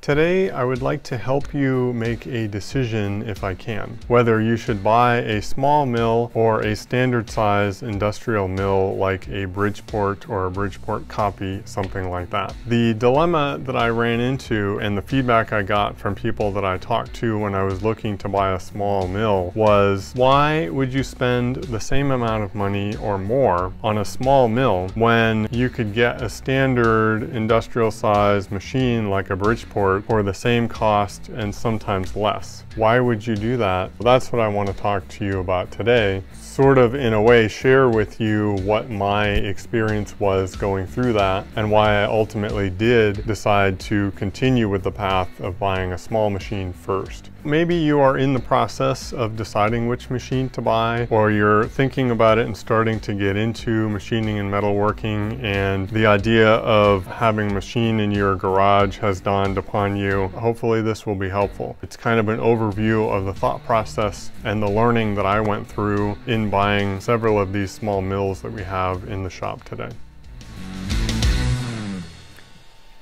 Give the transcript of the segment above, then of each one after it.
Today, I would like to help you make a decision if I can, whether you should buy a small mill or a standard size industrial mill like a Bridgeport or a Bridgeport copy, something like that. The dilemma that I ran into and the feedback I got from people that I talked to when I was looking to buy a small mill was why would you spend the same amount of money or more on a small mill when you could get a standard industrial size machine like a Bridgeport for the same cost and sometimes less. Why would you do that? Well, that's what I want to talk to you about today. Sort of in a way share with you what my experience was going through that and why I ultimately did decide to continue with the path of buying a small machine first. Maybe you are in the process of deciding which machine to buy, or you're thinking about it and starting to get into machining and metalworking, and the idea of having a machine in your garage has dawned upon you. Hopefully this will be helpful. It's kind of an overview of the thought process and the learning that I went through in buying several of these small mills that we have in the shop today.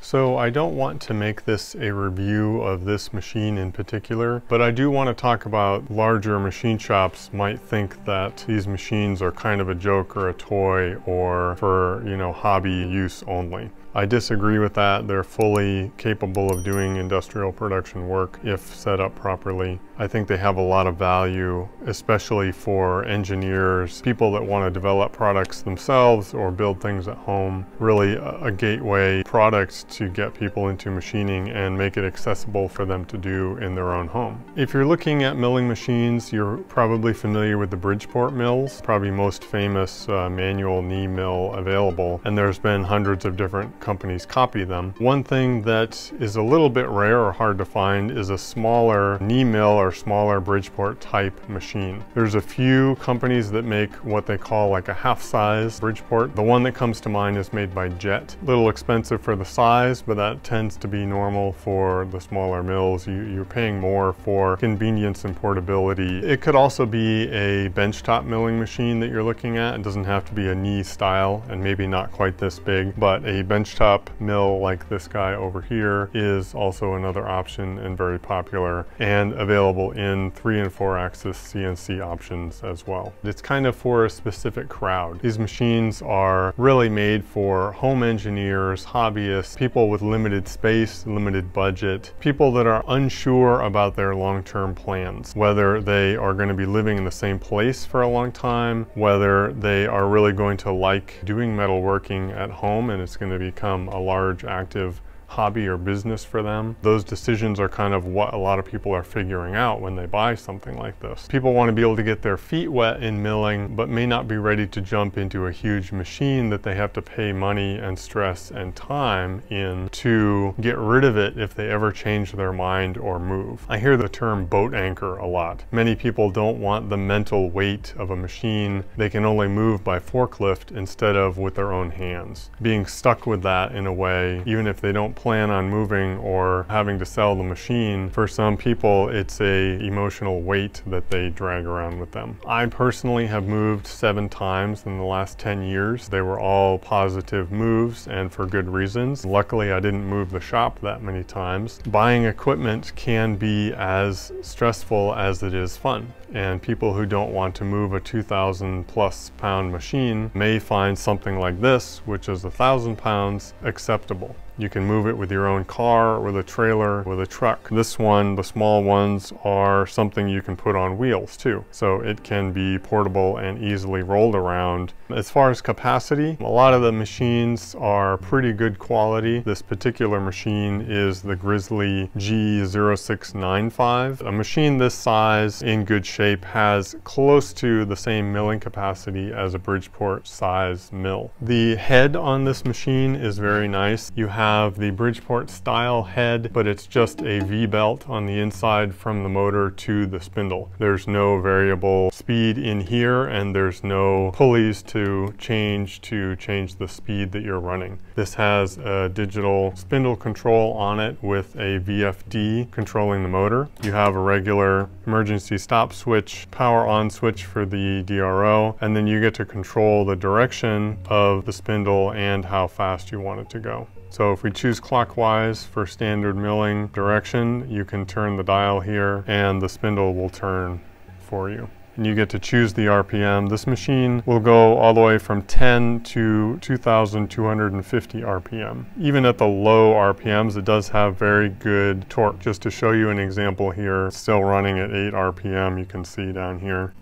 So I don't want to make this a review of this machine in particular, but I do want to talk about larger machine shops might think that these machines are kind of a joke or a toy or for, you know, hobby use only. I disagree with that. They're fully capable of doing industrial production work if set up properly. I think they have a lot of value, especially for engineers, people that want to develop products themselves or build things at home. Really a, gateway product to get people into machining and make it accessible for them to do in their own home. If you're looking at milling machines, you're probably familiar with the Bridgeport mills, probably most famous uh, manual knee mill available. And there's been hundreds of different companies copy them. One thing that is a little bit rare or hard to find is a smaller knee mill or smaller Bridgeport type machine. There's a few companies that make what they call like a half size Bridgeport. The one that comes to mind is made by Jet. Little expensive for the size, but that tends to be normal for the smaller mills. You, you're paying more for convenience and portability. It could also be a benchtop milling machine that you're looking at. It doesn't have to be a knee style and maybe not quite this big, but a bench benchtop mill like this guy over here is also another option and very popular and available in three and four axis CNC options as well. It's kind of for a specific crowd. These machines are really made for home engineers, hobbyists, people with limited space, limited budget, people that are unsure about their long-term plans, whether they are going to be living in the same place for a long time, whether they are really going to like doing metalworking at home and it's going to become become a large active hobby or business for them. Those decisions are kind of what a lot of people are figuring out when they buy something like this. People want to be able to get their feet wet in milling, but may not be ready to jump into a huge machine that they have to pay money and stress and time in to get rid of it if they ever change their mind or move. I hear the term boat anchor a lot. Many people don't want the mental weight of a machine they can only move by forklift instead of with their own hands. Being stuck with that in a way, even if they don't plan on moving or having to sell the machine, for some people it's a emotional weight that they drag around with them. I personally have moved seven times in the last 10 years. They were all positive moves and for good reasons. Luckily I didn't move the shop that many times. Buying equipment can be as stressful as it is fun and people who don't want to move a 2,000 plus pound machine may find something like this, which is thousand pounds, acceptable. You can move it with your own car, with a trailer, with a truck. This one, the small ones, are something you can put on wheels too. So it can be portable and easily rolled around. As far as capacity, a lot of the machines are pretty good quality. This particular machine is the Grizzly G0695. A machine this size in good has close to the same milling capacity as a Bridgeport size mill. The head on this machine is very nice. You have have the Bridgeport style head, but it's just a V-belt on the inside from the motor to the spindle. There's no variable speed in here and there's no pulleys to change to change the speed that you're running. This has a digital spindle control on it with a VFD controlling the motor. You have a regular emergency stop switch, power on switch for the DRO, and then you get to control the direction of the spindle and how fast you want it to go. So if we choose clockwise for standard milling direction, you can turn the dial here and the spindle will turn for you and you get to choose the RPM. This machine will go all the way from 10 to 2,250 RPM. Even at the low RPMs, it does have very good torque. Just to show you an example here, still running at 8 RPM, you can see down here.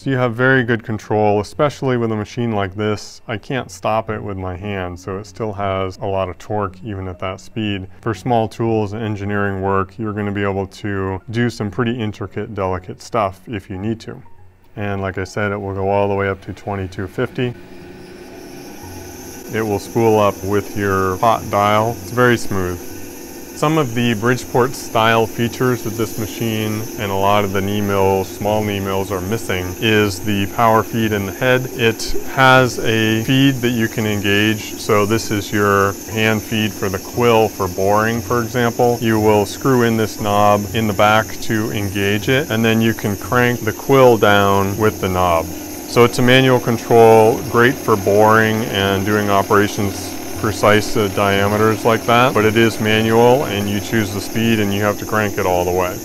So you have very good control, especially with a machine like this. I can't stop it with my hand, so it still has a lot of torque even at that speed. For small tools and engineering work, you're gonna be able to do some pretty intricate, delicate stuff if you need to. And like I said, it will go all the way up to 2250. It will spool up with your pot dial. It's very smooth. Some of the Bridgeport style features that this machine and a lot of the knee mills, small knee mills are missing is the power feed in the head. It has a feed that you can engage. So this is your hand feed for the quill for boring, for example. You will screw in this knob in the back to engage it, and then you can crank the quill down with the knob. So it's a manual control, great for boring and doing operations precise uh, diameters like that, but it is manual and you choose the speed and you have to crank it all the way.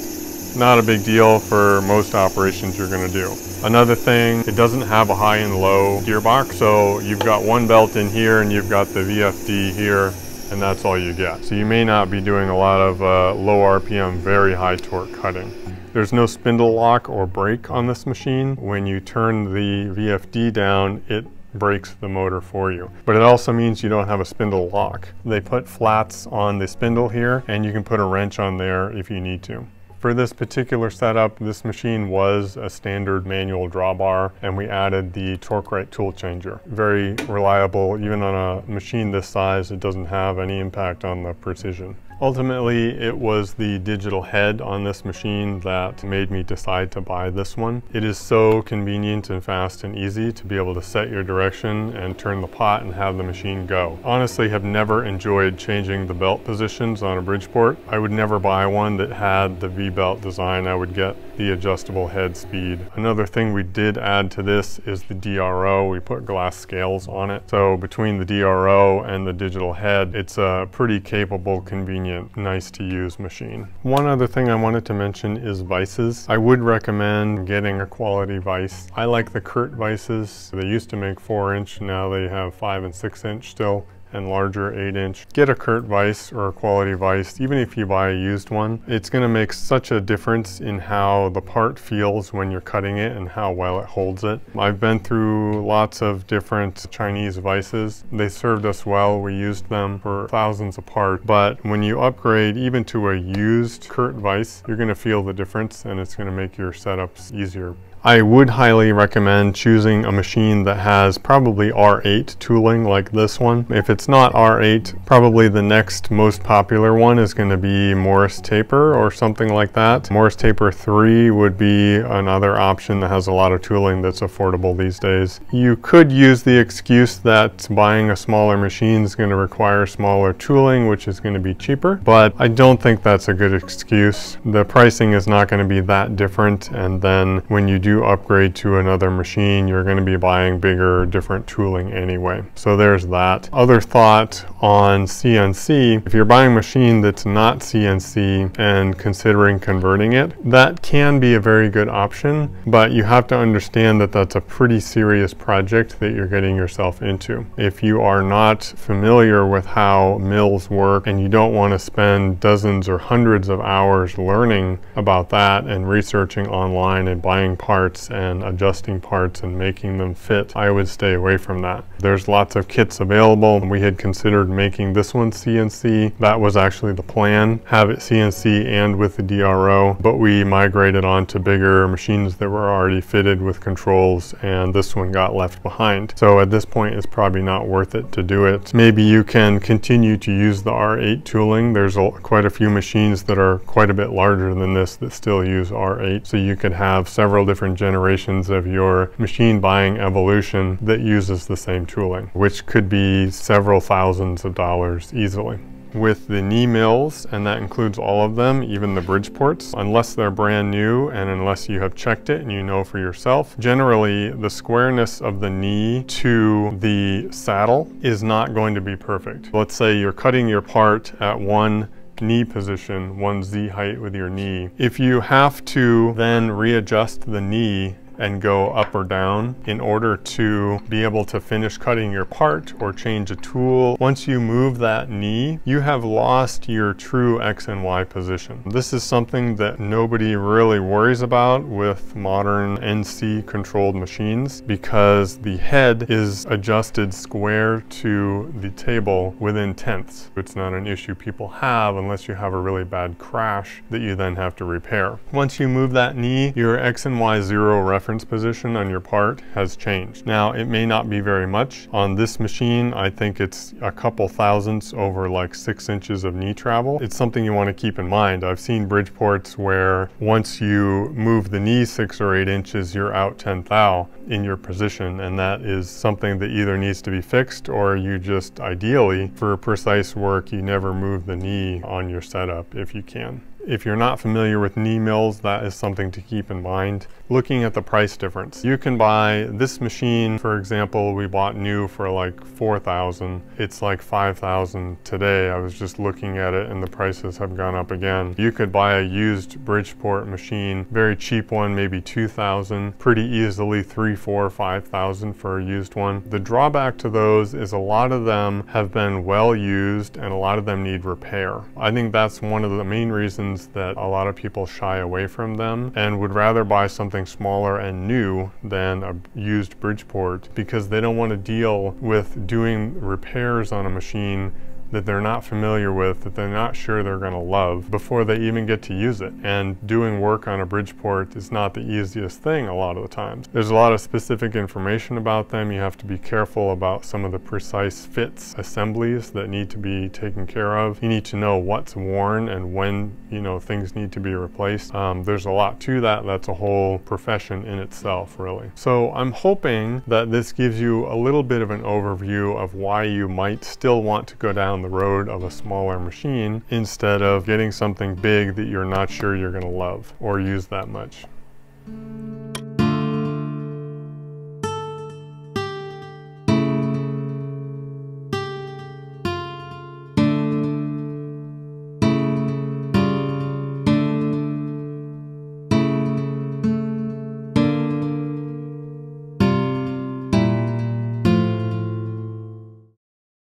Not a big deal for most operations you're gonna do. Another thing, it doesn't have a high and low gearbox, so you've got one belt in here and you've got the VFD here, and that's all you get. So you may not be doing a lot of uh, low RPM, very high torque cutting. There's no spindle lock or brake on this machine. When you turn the VFD down, it brakes the motor for you. But it also means you don't have a spindle lock. They put flats on the spindle here and you can put a wrench on there if you need to. For this particular setup, this machine was a standard manual drawbar and we added the TorqueRite tool changer. Very reliable, even on a machine this size, it doesn't have any impact on the precision. Ultimately, it was the digital head on this machine that made me decide to buy this one. It is so convenient and fast and easy to be able to set your direction and turn the pot and have the machine go. Honestly, have never enjoyed changing the belt positions on a Bridgeport. I would never buy one that had the V-belt design. I would get the adjustable head speed. Another thing we did add to this is the DRO. We put glass scales on it. So between the DRO and the digital head, it's a pretty capable, convenient convenient, nice to use machine. One other thing I wanted to mention is vices. I would recommend getting a quality vise. I like the Kurt vices. They used to make four inch, now they have five and six inch still and larger 8 inch. Get a Kurt vise or a quality vise, even if you buy a used one. It's going to make such a difference in how the part feels when you're cutting it and how well it holds it. I've been through lots of different Chinese vices. They served us well. We used them for thousands apart. But when you upgrade even to a used Kurt vise, you're going to feel the difference and it's going to make your setups easier. I would highly recommend choosing a machine that has probably R8 tooling like this one. If it's not R8, probably the next most popular one is going to be Morse Taper or something like that. Morse Taper 3 would be another option that has a lot of tooling that's affordable these days. You could use the excuse that buying a smaller machine is going to require smaller tooling, which is going to be cheaper, but I don't think that's a good excuse. The pricing is not going to be that different, and then when you do upgrade to another machine, you're going to be buying bigger, different tooling anyway. So there's that. Other thought on CNC, if you're buying a machine that's not CNC and considering converting it, that can be a very good option, but you have to understand that that's a pretty serious project that you're getting yourself into. If you are not familiar with how mills work and you don't want to spend dozens or hundreds of hours learning about that and researching online and buying parts parts and adjusting parts and making them fit, I would stay away from that. There's lots of kits available. We had considered making this one CNC. That was actually the plan, have it CNC and with the DRO, but we migrated on to bigger machines that were already fitted with controls and this one got left behind. So at this point, it's probably not worth it to do it. Maybe you can continue to use the R8 tooling. There's a, quite a few machines that are quite a bit larger than this that still use R8. So you could have several different generations of your machine buying evolution that uses the same tooling, which could be several thousands of dollars easily. with the knee mills, and that includes all of them, even the Bridgeports, unless they're brand new and unless you have checked it and you know for yourself. Generally, the squareness of the knee to the saddle is not going to be perfect. Let's say you're cutting your part at one knee position, one Z height with your knee. If you have to then readjust the knee and go up or down in order to be able to finish cutting your part or change a tool. Once you move that knee, you have lost your true X and Y position. This is something that nobody really worries about with modern NC controlled machines because the head is adjusted square to the table within tenths. It's not an issue people have unless you have a really bad crash that you then have to repair. Once you move that knee, your X and Y zero reference position on your part has changed. Now, it may not be very much. On this machine, I think it's a couple thousandths over like six inches of knee travel. It's something you want to keep in mind. I've seen Bridgeports where once you move the knee six or eight inches, you're out 10 thou in your position. And that is something that either needs to be fixed or you just ideally, for precise work, you never move the knee on your setup if you can. If you're not familiar with knee mills, that is something to keep in mind. Looking at the price difference. You can buy this machine, for example, we bought new for like 4,000. It's like 5,000 today. I was just looking at it and the prices have gone up again. You could buy a used Bridgeport machine, very cheap one, maybe 2,000, pretty easily three, four, 5,000 for a used one. The drawback to those is a lot of them have been well used and a lot of them need repair. I think that's one of the main reasons that a lot of people shy away from them and would rather buy something smaller and new than a used Bridgeport because they don't want to deal with doing repairs on a machine that they're not familiar with, that they're not sure they're going to love before they even get to use it. And doing work on a Bridgeport is not the easiest thing a lot of the times. There's a lot of specific information about them. You have to be careful about some of the precise fits assemblies that need to be taken care of. You need to know what's worn and when, you know, things need to be replaced. Um, there's a lot to that. That's a whole profession in itself, really. So I'm hoping that this gives you a little bit of an overview of why you might still want to go down down the road of a smaller machine instead of getting something big that you're not sure you're going to love or use that much.